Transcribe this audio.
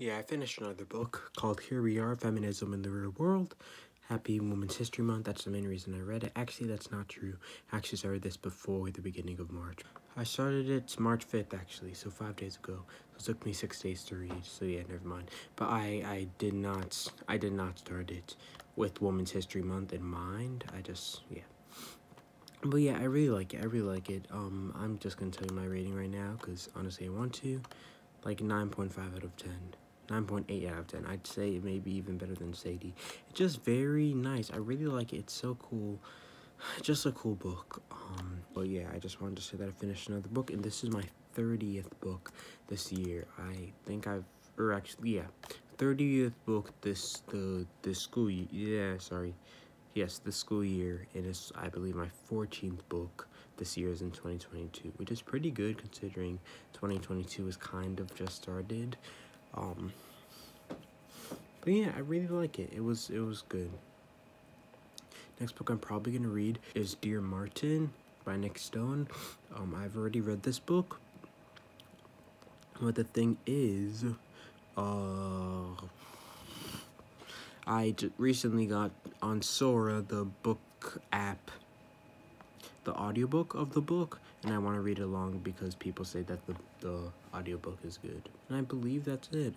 Yeah, I finished another book called Here We Are Feminism in the Real World. Happy Women's History Month. That's the main reason I read it. Actually, that's not true. I actually started this before the beginning of March. I started it March 5th, actually, so five days ago. It took me six days to read, so yeah, never mind. But I, I did not, I did not start it with Women's History Month in mind. I just, yeah. But yeah, I really like it. I really like it. Um, I'm just gonna tell you my rating right now, because honestly, I want to. Like 9.5 out of 10. 9.8 out of 10. I'd say it maybe even better than Sadie. It's just very nice. I really like it. It's so cool. Just a cool book. Um, but yeah, I just wanted to say that I finished another book, and this is my 30th book this year. I think I've, or actually, yeah, 30th book this the this school year. Yeah, sorry. Yes, this school year. It is, I believe, my 14th book this year is in 2022, which is pretty good considering 2022 is kind of just started. Um, but yeah, I really like it. It was it was good. Next book I'm probably gonna read is Dear Martin by Nic Stone. Um, I've already read this book. But the thing is, uh, I recently got on Sora the book app, the audiobook of the book, and I want to read it along because people say that the, the audiobook is good. And I believe that's it.